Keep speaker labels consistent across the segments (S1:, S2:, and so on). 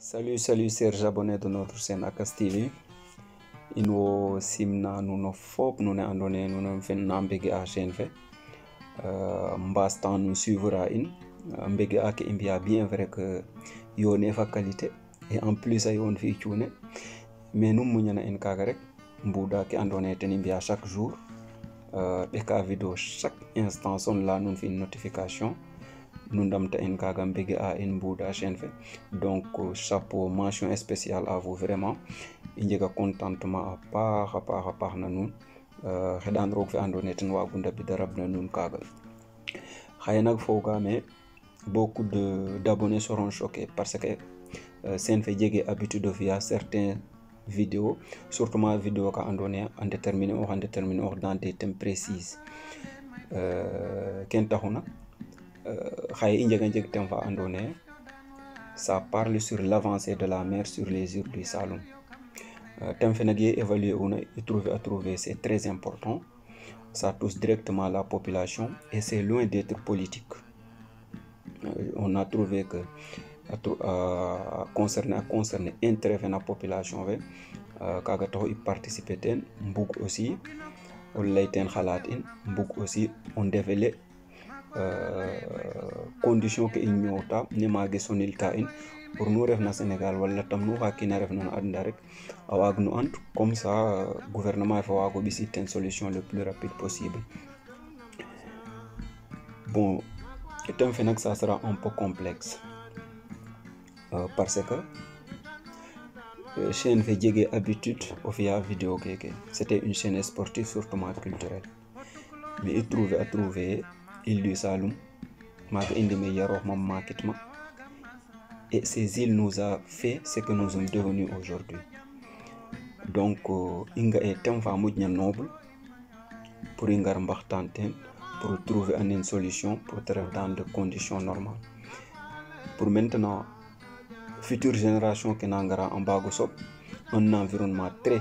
S1: Salut, salut, chers abonnés de notre chaîne Akas TV. Ino simna nuno fop nune andone nuno fen na mbege a chaîne fe. Euh, mbastan nous suivra in. Mbege a ke imbia bien vrai que yone fa qualité et en plus ay on fi tune. Mais nous munyana en kaga rek mbuda ke andone ten imbia chaque jour. Euh, be ka vidéo chaque instant son la nun fi notification. Nous ndamta en kaga mbege a en donc chapeau mention spéciale à vous vraiment. I njega contentement a paax a paax a paax na nuun xeɗan roog fe ando naye ten wagu ndabida rab na nuun kaga. Xaye nak fogame beaucoup de d'abonnés seront choqués parce que fe jege habitude de fiya certains vidéo surtout ma vidéo a déterminer ox dans des thèmes précises xaye i njega njeg fa ando ça parle sur l'avancée de la mer sur les îles du Saloum. Thème fe nag ye évaluer una et trouver à trouver c'est très important. Ça touche directement la population et c'est loin d'être politique. On a trouvé que a concerné a concerné population fe kaga taxu i participer ten mbug aussi o lay ten xalaat in mbug aussi o ndefele condition ke i ñoowta ne maage sonilta in pour nu refna Sénégal wala tam nu xa kiina refna no adna rek a nu and comme ça gouvernement fe waago ɓisid ten solution le plus rapide possible. Bon thème fe nak ça sera un peu complexe parce que chaîne fe jege habitude o fiya vidéo c'était une chaîne sportive surtout culturelle. Mais i trouver a trouver île du Saloum maga indi me yaroox mam makit ma. Et ces îles nous a fait ce que nous sommes devenus aujourd'hui. Donc i nga e thème noble pour pour trouver une solution pour ref dans de conditions normales. Pour maintenant future génération ke na ngara a un environnement très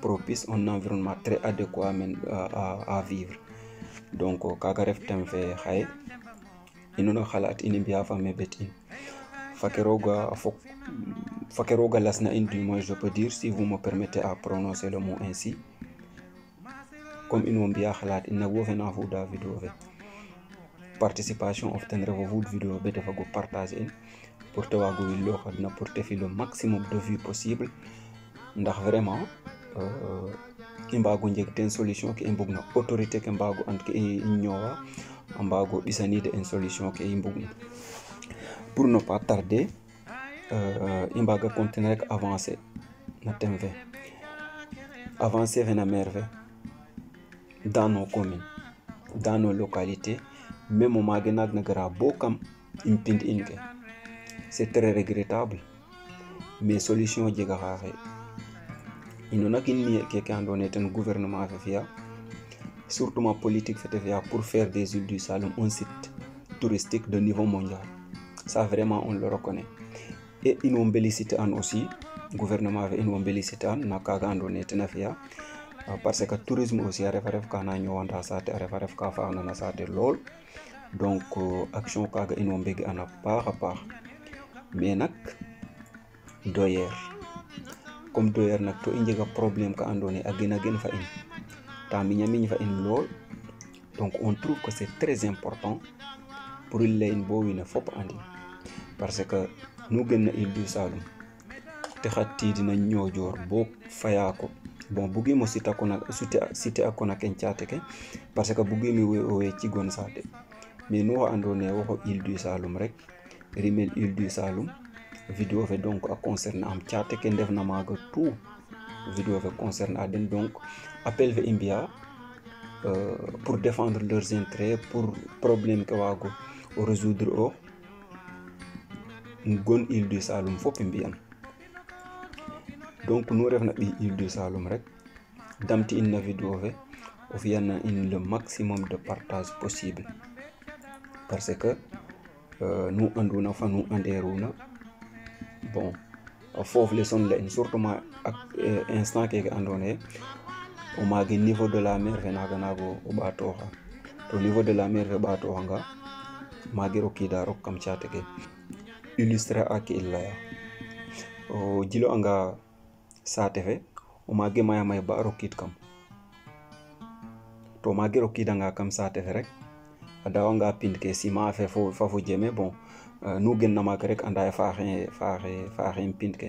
S1: propice un environnement très adéquat men à vivre donc kaga ref thème fe xaye inono xalaat in i mbiya fa mebet in. Fake roga fok lasna in je peux dire si vous me permettez à prononcer le mot ainsi. Comme ino mbiya xalaat in nak wo fe na fuda vidéo participation of ten fud vidéo be defago partage in. Pour te te fi le maximum de vues possible. Ndax vraiment i mbago njeg ten solution ke i mbug na autorité ke mbago and ke i ñoowa a mbago ɓisanide en solution ke i mbug na. Pour ne pas tarder i mbaga continuer rek avancer na thème fe avancer fe na maire fe dans nos communes dans nos localités même o maage naag na gara bo kam im pind in ke c'est très regrettable mais solution jega xaxe ino nak in miye gouvernement fe fiya surtout ma politique pour faire des îles du Saloum un site touristique de niveau mondial. Ça vraiment on le reconnaît. Et ino mbélicité an aussi. Gouvernement fe ino mbélicité an na kaga ando naye fiya parce que tourisme aussi a refa ref ka na ñowanta saate a refa ref ka faaxna na lool. Donc action kaga ino mbege an a paax a paax mais comme doyer nak i gena gen fa ta miña donc on trouve que c'est très important pour i ley in bo wiin we parce que nu genna île du Saloum te xa tidina ñojoor bo fayako bon bugimo sita kona cité a kona ken caate ke parce que bugimi we cigon saate. Mais nu xa ando naye woxo île du Saloum rek rimel île du vidéo fe donc a concerne am caate ke ndefna maaga tout. Vidéo fe concerne donc appel fe i mbiya pour défendre leurs intérêts pour problème ke waago résoudre o gon île du Saloum fop i donc nu refna ɓiy île du Saloum rek damti in na vidéo fe o fiyana in le maximum de partage possible. Parce que nu anduna fa nu anderuna bon foof le son la in surtout ma ak instant keke ando naye o maage niveau de la mer fe naga naago o ɓaatoxa to niveau de la mer fe ɓaatoxanga maage rokida rok kam caate ke illustrer a ke i leya o jilo anga sate fe o mage maya may ba rokid kam to mage rokidanga kam sate fe rek a dawanga pind ke sima fe fo fafo jeme bon nu genna maga rek anda faxe faxe faxe pind ke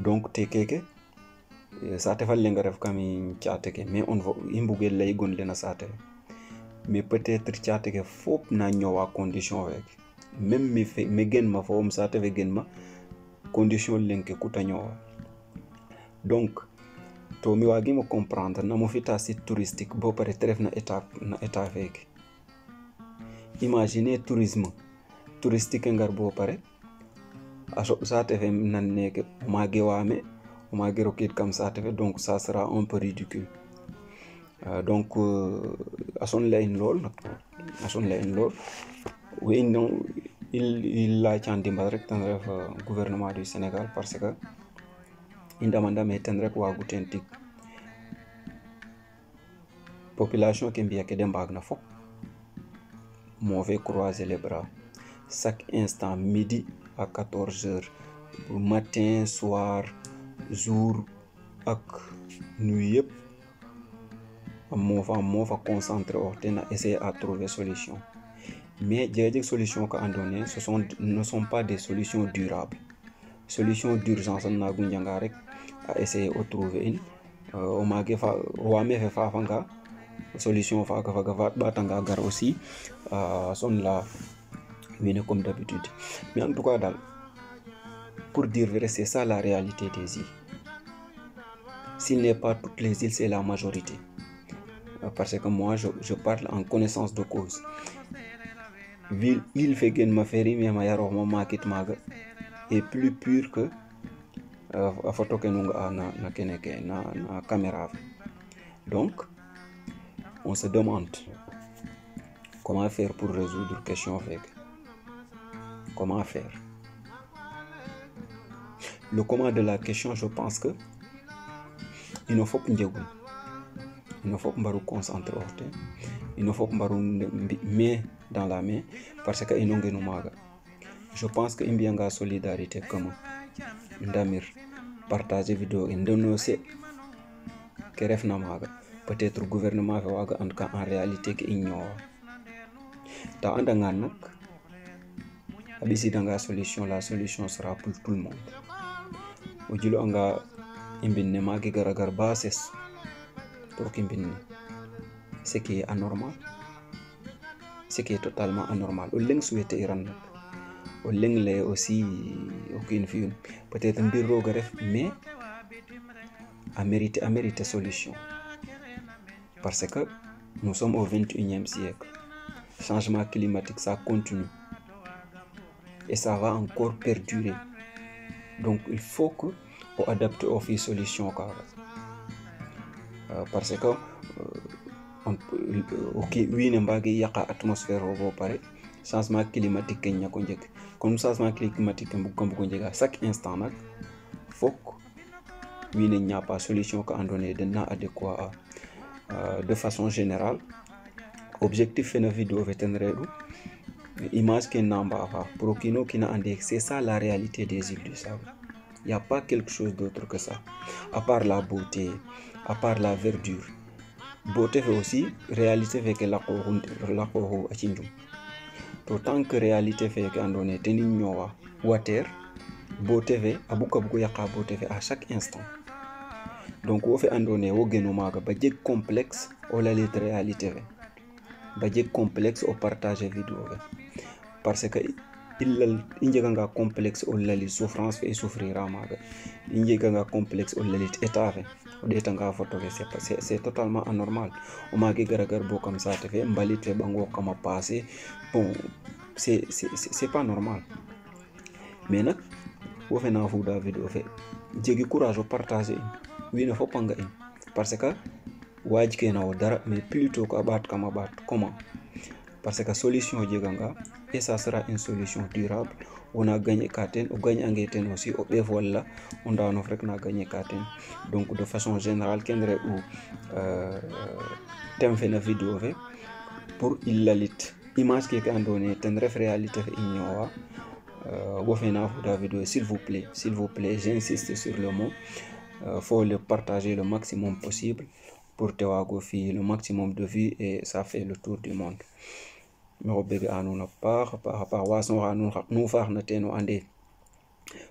S1: donc te keke sate fa lenga ref kam cate ke mais on i mbuge lay gon lena sate fe mais peut-être cate ke fop na ñowa condition feke même mi fe mi gen ma fo um sate fe gen ma condition lenke kuta ñowa donc to mi wagimo comprendre namo fita site touristique bo pare te ref na état na état feke imagine tourisme. Touristique ngar bo pare. A soɓ sate fe nan neke o mage wame o mage rokid kam sate fe donc ça sera un peu ridicule. Uh, donc uh, a son la in a son la in lool. We in il il la can dimbal rek tan ref gouvernement du sénégal parce que i ndama ndame ten rek wagu ten tig population ke mbiya ke de mbaag na fop mauvais croiser les bras. Chaque instant midi à 14 heures matin soir jour ak nuit yëpp moofa moofa concentré o ten a essayer à trouver solution. Mais jege solution ko andone ce sont ne sont pas des solutions durables. Solution d'urgence an nagu njanga rek a essayer o trouver in o fa wame fe fafanga solution faga gar aussi a son la wine comme d'habitude. Mais en tout cas pour dire vrai c'est ça la réalité des îles. S'il n'est pas toutes les îles c'est la majorité. Parce que moi je, je parle en connaissance de cause. Ville il fait gen ma feri mais ma est plus pur que a photo ke nunga na na na caméra. Donc on se demande comment faire pour résoudre question fait comment faire? Le comment de la question je pense que il ne faut pas ino fop mbaru concentré. Orte ino fop mbaru main dans la main parce que ngenu maaga je pense que i mbiyanga solidarité comme ndamir partager vidéo e ndenoncer ke refna maaga peut être gouvernement fe waaga and ka en réalité ke i ñoowa ta andangan nak a ɓisidanga solution la solution sera pour tout le monde. O jilo anga i mbinne maage gara gar ba ses pour kimbinni ce qui est anormal ce qui est totalement anormal. O leng souhaité iran nak o leng le aussi o kin fiyun peut être mbir roga ref mais a mérité a mérité solution parce que nous sommes au 21e siècle. Changement climatique ça continue. Et ça va encore perdurer. Donc il faut que o adapte o fi solution kaga Uh, parce que uh, ok wiine mbagi yaqa atmosphére o bo pare changement climatique ke ñako njeg comme changement climatique ke mbug ko mbugo njega chaque instant nak fok wiine ñapa solution ko andone den na adéquat de façon générale objectif fena vidéo fe ten reɗu image ke na mbafa pour kino kina ande c'est ça la réalité des îles du sable il n'y a pas quelque chose d'autre que ça à part la beauté à part la verdure. Beauté fait aussi réalité fait que la laqoxu a cinjum to tant que réalité fait que andone teni ñowa water beauté fe a buka bugo yaqa beauté fe à chaque instant donc wo fe andone wo maga ba complexe o réalité ba complexe o partager vidéo parce que complexe o lalit souffrance fe njeganga complexe o lalit état fe o photo fe c' est totalement anormal. O mage gara gar bo kam sate fe mbalit fe ɓango kama passé bon c' est pas normal. Mais nak wo fe na courage o partager wiine fop a nga in. Parce que waaj kena wo dara mais plutôt ko a ɓaat kam a ɓaat comment? Parce que solution jeganga et ça sera une solution durable. Wona gagné ka ten o gagné ange ten aussi o ɓeef walla o ndanof rek na gagné ka ten donc de façon générale ken re'u euh, thème fe na vidéo fe pour i lalit image keke andone ten ref réalité fe i ñoowa. Vous faites la vidéo s'il vous plaît s'il vous plaît j'insiste sur le mot euh, faut le partager le maximum possible pour tewago le maximum de vues et ça fait le tour du monde. Mexo bege a nuun a paax a paax a paax waasnoxa nuun xa nu faax na teen o ande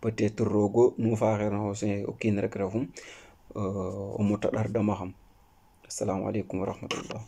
S1: peut être roogo nu faaxeerna aussi o kiin rek refum o mota ɗar dama xam assalamu aleykum wa rahmatullah